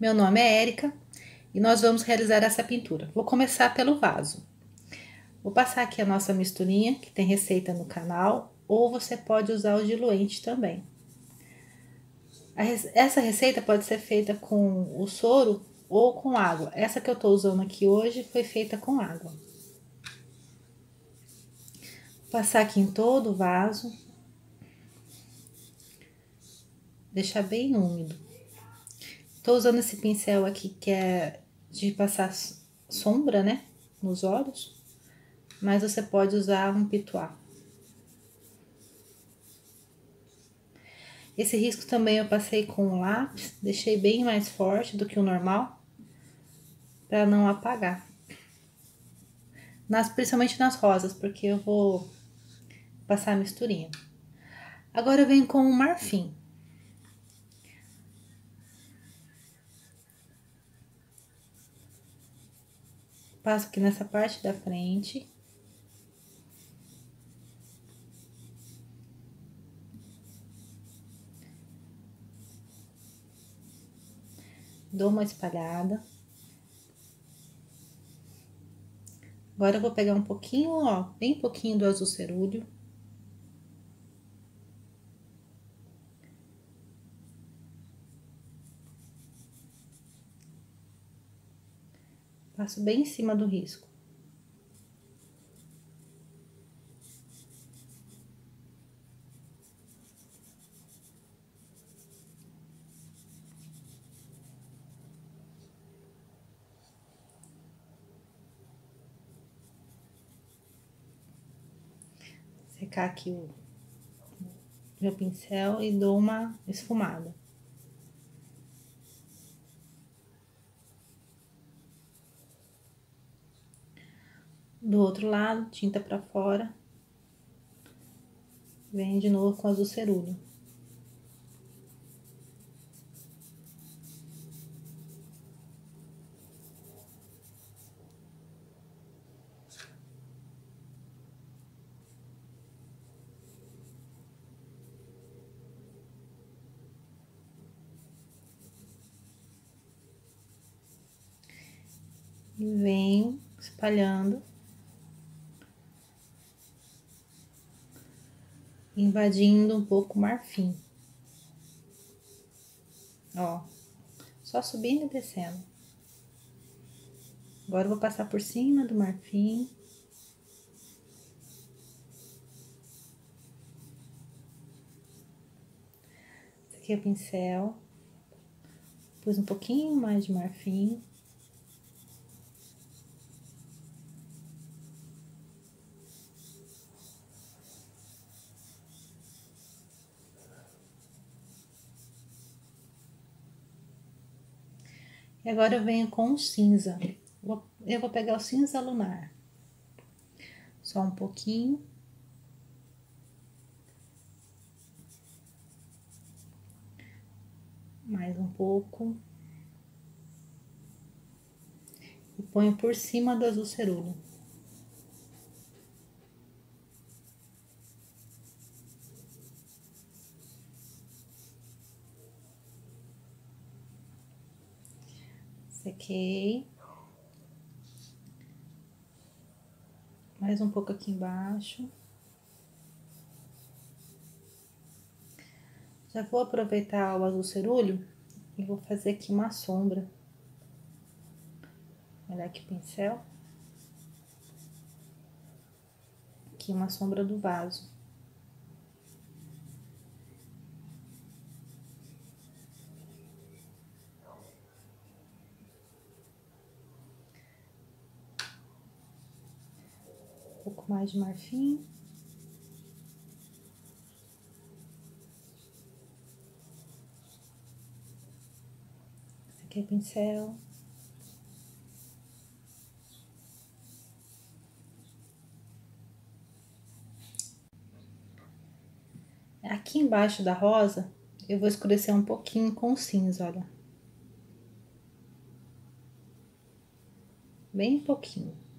Meu nome é Érica e nós vamos realizar essa pintura. Vou começar pelo vaso. Vou passar aqui a nossa misturinha, que tem receita no canal, ou você pode usar o diluente também. Essa receita pode ser feita com o soro ou com água. Essa que eu tô usando aqui hoje foi feita com água. Vou passar aqui em todo o vaso. Deixar bem úmido. Tô usando esse pincel aqui que é de passar sombra, né? Nos olhos. Mas você pode usar um pituá. Esse risco também eu passei com um lápis, deixei bem mais forte do que o normal, para não apagar. Nas, principalmente nas rosas, porque eu vou passar a misturinha. Agora eu venho com o marfim. Passo aqui nessa parte da frente. Dou uma espalhada. Agora eu vou pegar um pouquinho, ó, bem pouquinho do azul cerúleo. Passo bem em cima do risco. Secar aqui o meu pincel e dou uma esfumada. Do outro lado, tinta para fora. Vem de novo com azul cerúleo. E venho espalhando invadindo um pouco o marfim. Ó, só subindo e descendo. Agora vou passar por cima do marfim. Esse aqui é o pincel. Pus um pouquinho mais de marfim. Agora eu venho com o cinza. Eu vou pegar o cinza lunar. Só um pouquinho. Mais um pouco. E ponho por cima do azul cerúleo. Sequei. Mais um pouco aqui embaixo. Já vou aproveitar o azul cerúleo e vou fazer aqui uma sombra. Olha aqui o pincel. Aqui uma sombra do vaso. Pouco mais de marfim. Aqui é pincel. Aqui embaixo da rosa, eu vou escurecer um pouquinho com cinza, olha. Bem pouquinho.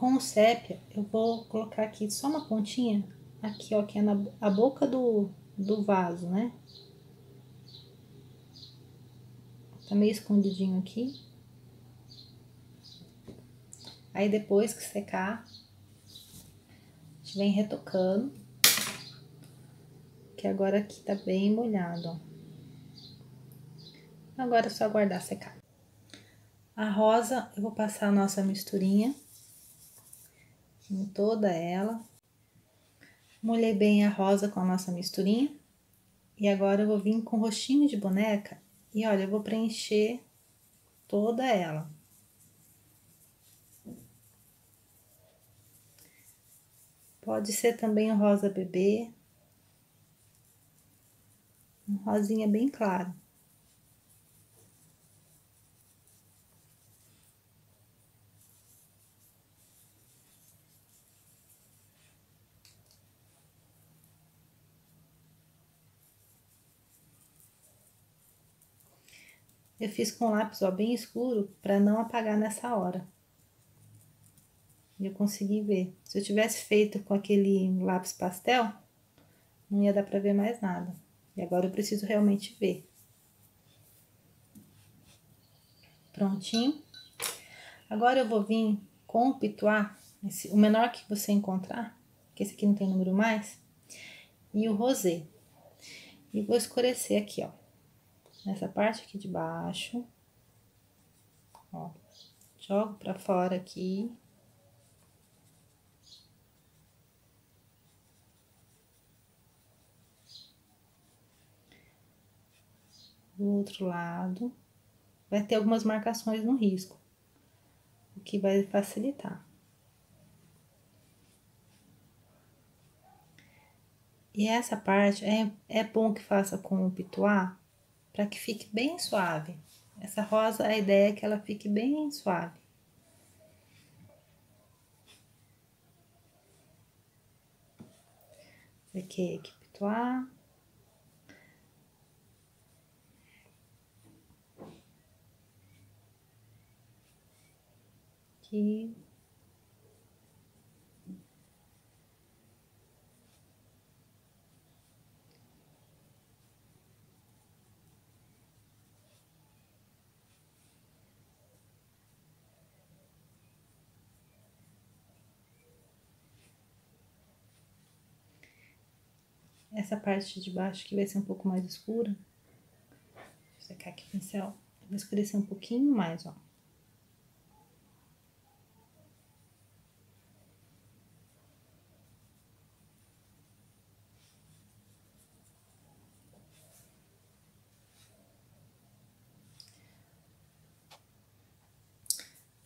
Com o sépia, eu vou colocar aqui só uma pontinha, aqui ó, que é na a boca do, do vaso, né? Tá meio escondidinho aqui. Aí depois que secar, a gente vem retocando. Que agora aqui tá bem molhado, ó. Agora é só aguardar secar. A rosa, eu vou passar a nossa misturinha em toda ela. Molhei bem a rosa com a nossa misturinha. E agora eu vou vir com rostinho de boneca e olha, eu vou preencher toda ela. Pode ser também o rosa bebê. Um rosinha bem claro. Eu fiz com lápis ó, bem escuro para não apagar nessa hora. E eu consegui ver. Se eu tivesse feito com aquele lápis pastel, não ia dar para ver mais nada. E agora eu preciso realmente ver. Prontinho. Agora eu vou vir com o pituá, esse, o menor que você encontrar, que esse aqui não tem número mais, e o rosé. E vou escurecer aqui, ó nessa parte aqui de baixo. Ó, jogo pra fora aqui. Do outro lado. Vai ter algumas marcações no risco, o que vai facilitar. E essa parte é, é bom que faça com o pituá, para que fique bem suave. Essa rosa, a ideia é que ela fique bem suave. Aqui, aqui, pituar. Aqui. Essa parte de baixo que vai ser um pouco mais escura. Vou secar aqui o pincel. Vou escurecer um pouquinho mais, ó.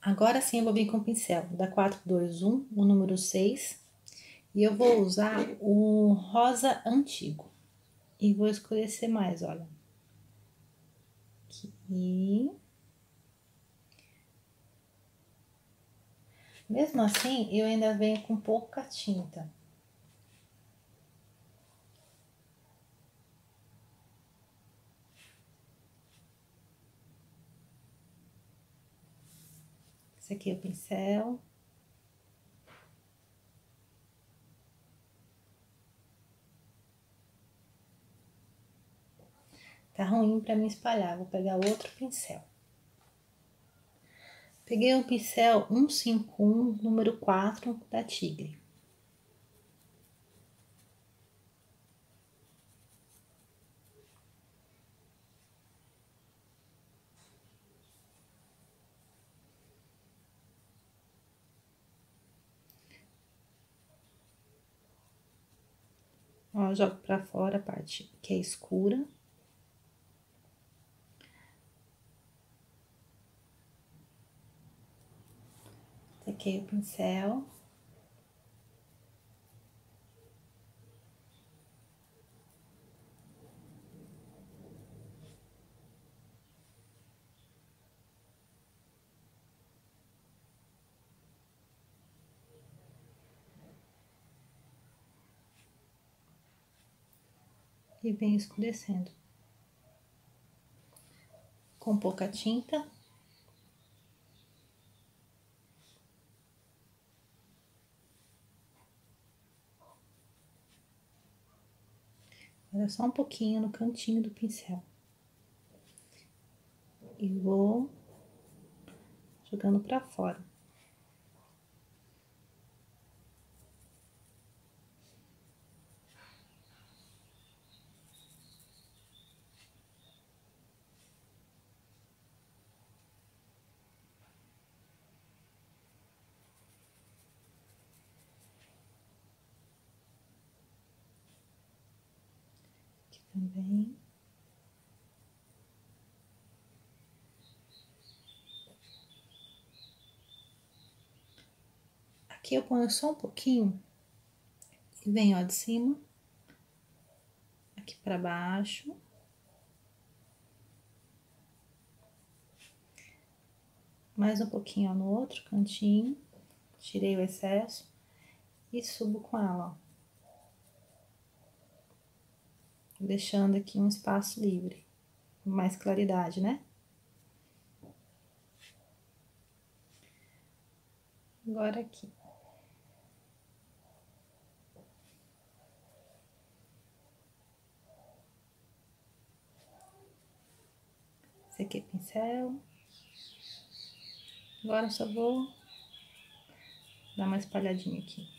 Agora sim eu vou vir com o pincel da 421, o número 6, e eu vou usar o rosa antigo. E vou escurecer mais, olha. Aqui. Mesmo assim, eu ainda venho com pouca tinta. Esse aqui é o pincel. Tá ruim para me espalhar, vou pegar outro pincel. Peguei o pincel 151, número 4 da Tigre. Ó, jogo pra fora a parte que é escura. Sequei o pincel. E vem escurecendo. Com pouca tinta. Agora só um pouquinho no cantinho do pincel. E vou jogando pra fora. Também. Aqui eu ponho só um pouquinho e venho, ó, de cima, aqui pra baixo. Mais um pouquinho, ó, no outro cantinho, tirei o excesso e subo com ela, ó. Deixando aqui um espaço livre, mais claridade, né? Agora aqui. Esse aqui é pincel. Agora só vou dar uma espalhadinha aqui.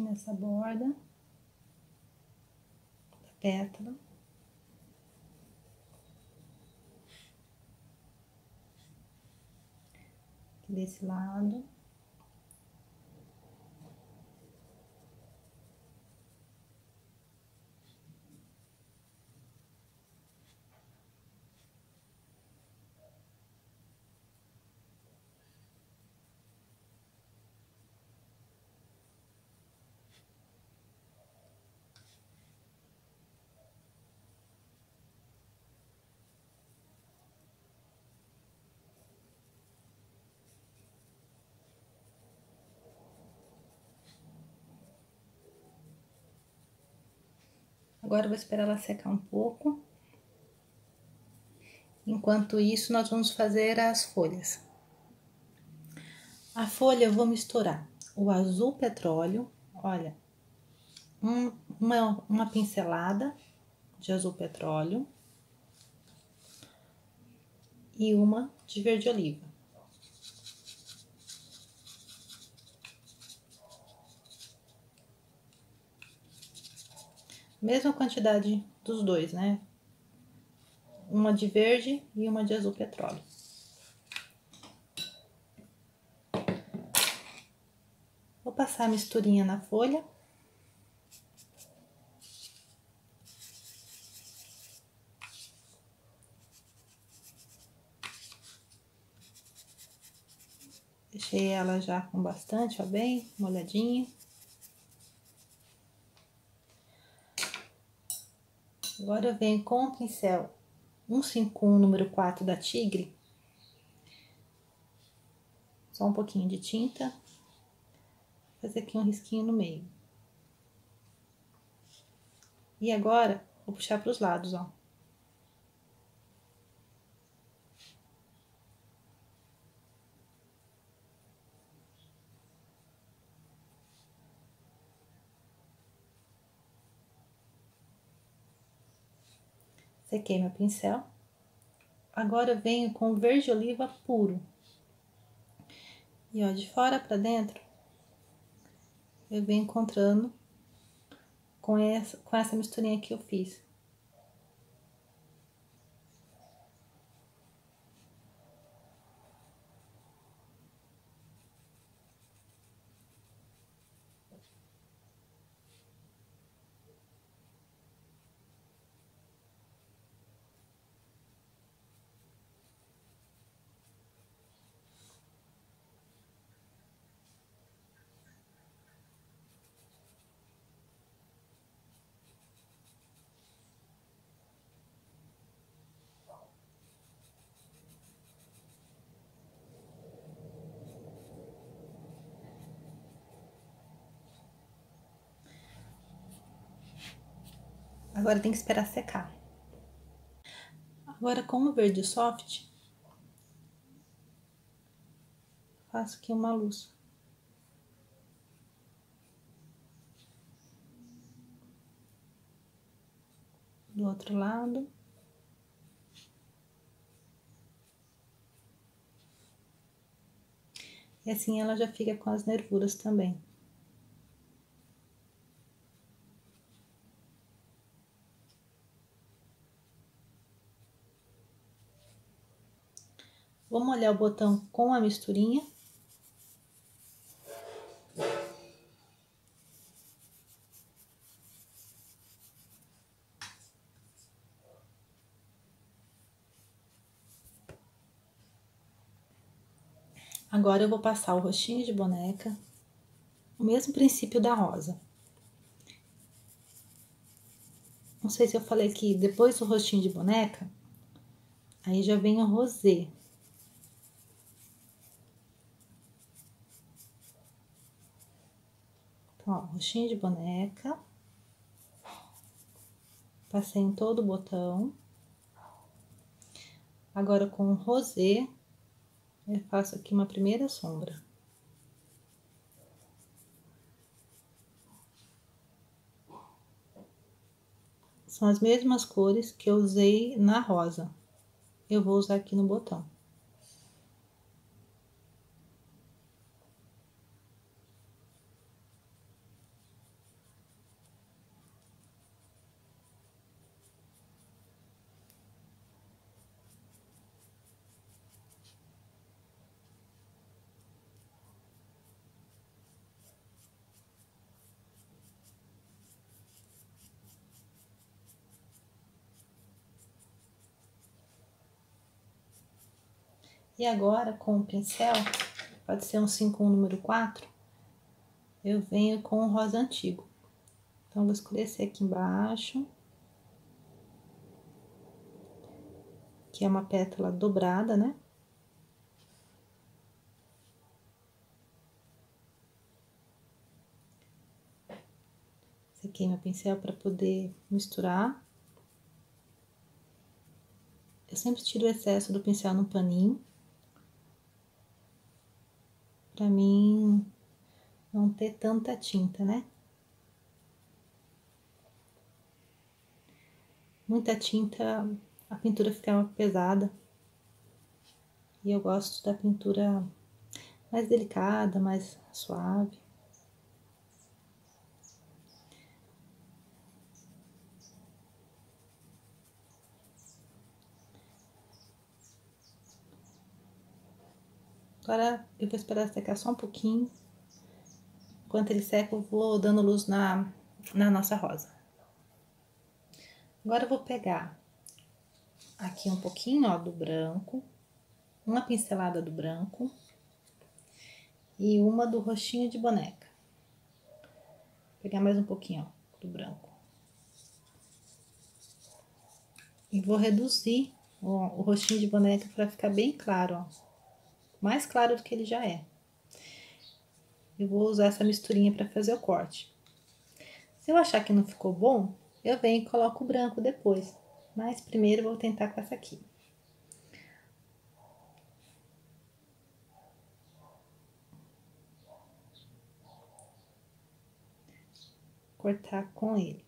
Nessa borda da pétala. Desse lado. Agora, vou esperar ela secar um pouco. Enquanto isso, nós vamos fazer as folhas. A folha eu vou misturar o azul petróleo, olha, um, uma, uma pincelada de azul petróleo e uma de verde oliva. Mesma quantidade dos dois, né? Uma de verde e uma de azul petróleo. Vou passar a misturinha na folha. Deixei ela já com bastante, ó, bem molhadinha. Agora venho com o pincel 151 número 4 da Tigre. Só um pouquinho de tinta. Fazer aqui um risquinho no meio. E agora, vou puxar para os lados, ó. Sequei meu pincel. Agora eu venho com verde oliva puro. E ó, de fora para dentro, eu venho encontrando com essa, com essa misturinha que eu fiz. Agora tem que esperar secar. Agora com o verde soft, faço aqui uma luz. Do outro lado. E assim ela já fica com as nervuras também. Vou molhar o botão com a misturinha. Agora eu vou passar o rostinho de boneca, o mesmo princípio da rosa. Não sei se eu falei que depois do rostinho de boneca, aí já vem o rosé. Rostinho de boneca. Passei em todo o botão. Agora com o rosé, eu faço aqui uma primeira sombra. São as mesmas cores que eu usei na rosa. Eu vou usar aqui no botão. E agora, com o pincel, pode ser um 5 número 4, eu venho com o rosa antigo. Então, vou escurecer aqui embaixo. Que é uma pétala dobrada, né? Sequei meu pincel para poder misturar. Eu sempre tiro o excesso do pincel no paninho para mim não ter tanta tinta, né? Muita tinta, a pintura fica pesada. E eu gosto da pintura mais delicada, mais suave. Agora eu vou esperar secar só um pouquinho. Enquanto ele seca, eu vou dando luz na, na nossa rosa. Agora eu vou pegar aqui um pouquinho, ó, do branco, uma pincelada do branco e uma do roxinho de boneca. Vou pegar mais um pouquinho, ó, do branco. E vou reduzir o, o rostinho de boneca para ficar bem claro, ó mais claro do que ele já é. Eu vou usar essa misturinha para fazer o corte. Se eu achar que não ficou bom, eu venho e coloco o branco depois. Mas primeiro vou tentar com essa aqui. Cortar com ele.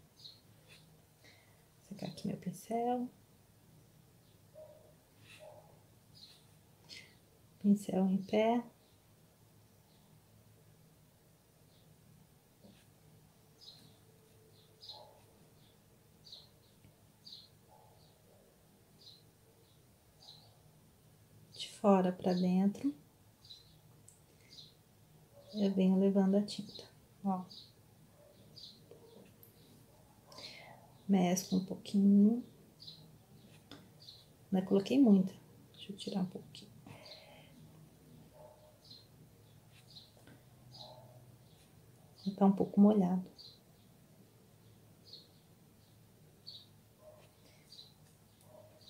Vou secar aqui meu pincel. Pincel em pé. De fora para dentro. Eu venho levando a tinta, ó. Mesclo um pouquinho. Não coloquei muita. Deixa eu tirar um pouquinho. Tá um pouco molhado.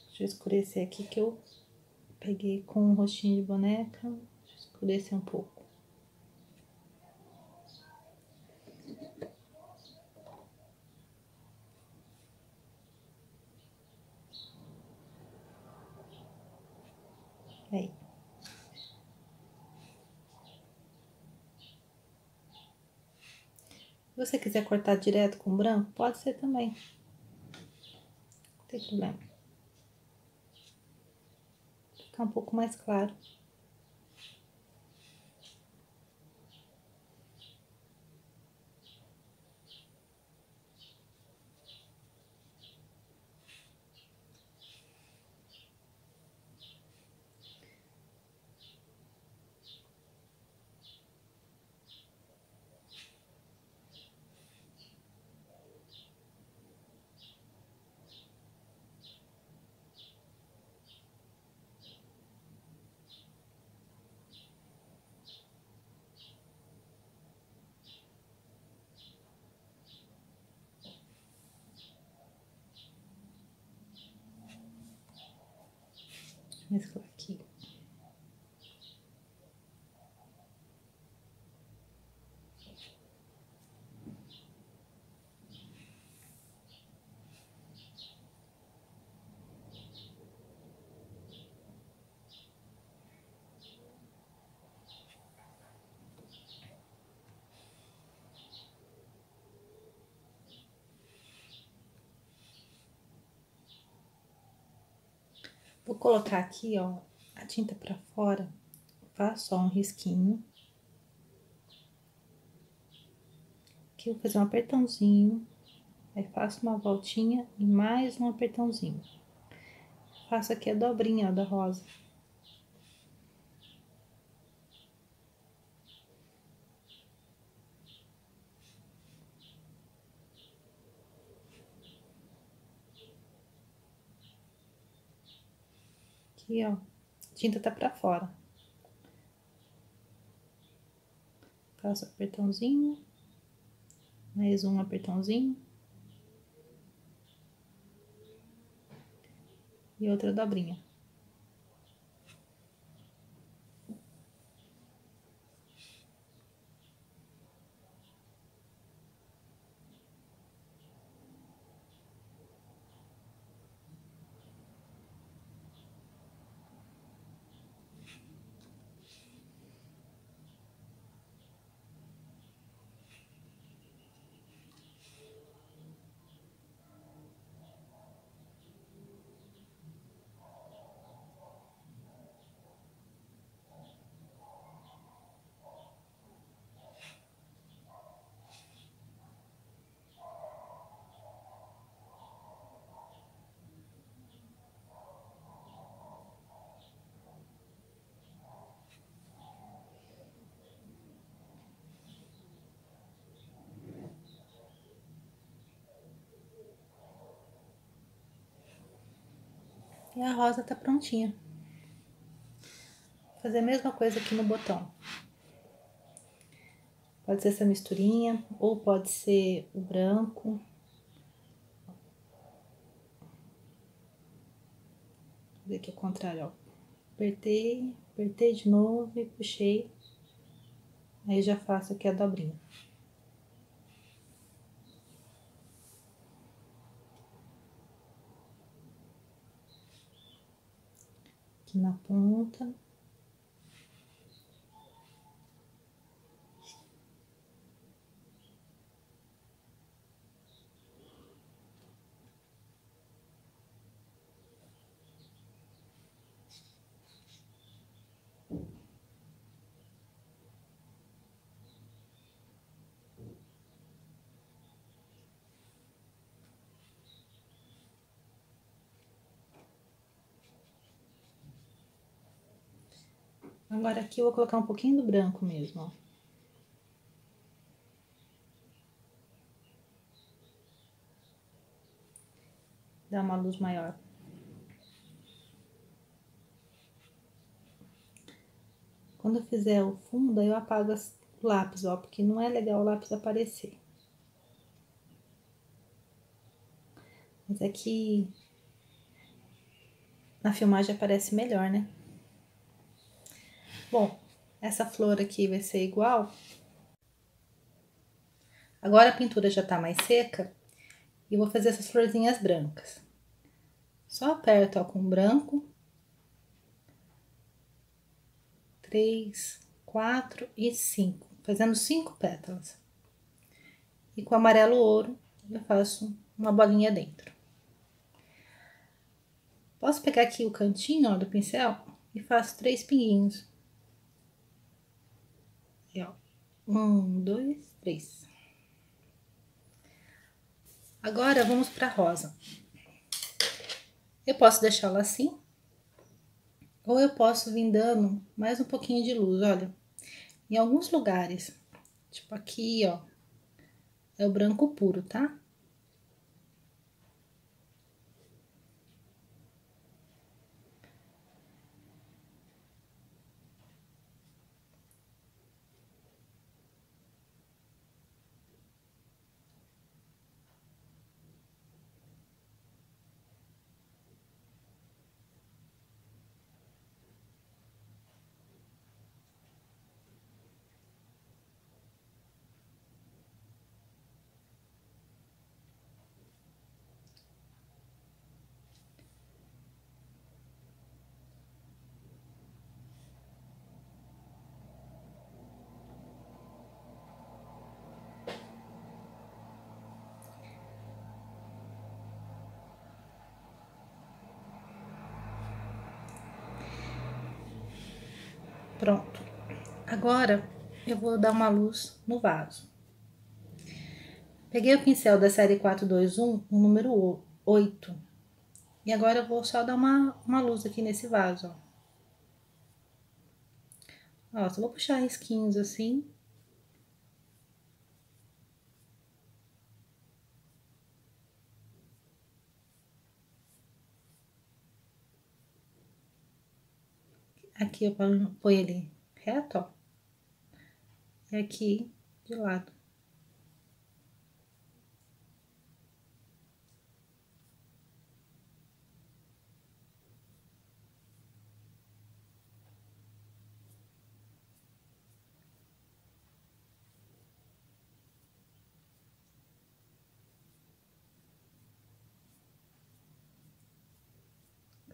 Deixa eu escurecer aqui que eu peguei com um rostinho de boneca. Deixa eu escurecer um pouco. Aí. Se você quiser cortar direto com branco, pode ser também. Não tem problema. Ficar um pouco mais claro. Mesclar aqui. Vou colocar aqui, ó, a tinta pra fora, faço só um risquinho. Aqui eu vou fazer um apertãozinho, aí faço uma voltinha e mais um apertãozinho. Faço aqui a dobrinha da rosa. Aqui, ó, tinta tá pra fora. Faço apertãozinho, mais um apertãozinho. E outra dobrinha. E a rosa tá prontinha. Vou fazer a mesma coisa aqui no botão. Pode ser essa misturinha, ou pode ser o branco. Vou ver aqui o contrário, ó. Apertei, apertei de novo e puxei. Aí já faço aqui a dobrinha. Aqui na ponta. Agora aqui eu vou colocar um pouquinho do branco mesmo, ó. Dá uma luz maior. Quando eu fizer o fundo, aí eu apago o lápis, ó, porque não é legal o lápis aparecer. Mas aqui é na filmagem aparece melhor, né? Bom, essa flor aqui vai ser igual. Agora a pintura já tá mais seca e vou fazer essas florzinhas brancas. Só aperto ó, com branco três, quatro e cinco, fazendo cinco pétalas. E com amarelo ouro eu faço uma bolinha dentro. Posso pegar aqui o cantinho ó, do pincel e faço três pinguinhos. E, ó, um, dois, três. Agora vamos para rosa. Eu posso deixá-la assim, ou eu posso vir dando mais um pouquinho de luz, olha. Em alguns lugares, tipo aqui, ó, é o branco puro, tá? Pronto. Agora, eu vou dar uma luz no vaso. Peguei o pincel da série 421, o número 8. E agora eu vou só dar uma, uma luz aqui nesse vaso, ó. Ó, só vou puxar risquinhos assim. Aqui eu ponho ele reto, ó. E aqui de lado.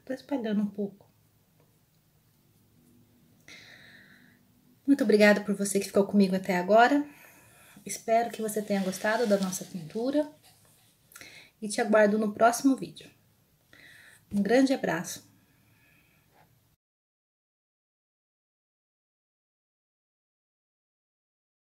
Tô espalhando um pouco. Muito obrigada por você que ficou comigo até agora. Espero que você tenha gostado da nossa pintura e te aguardo no próximo vídeo. Um grande abraço.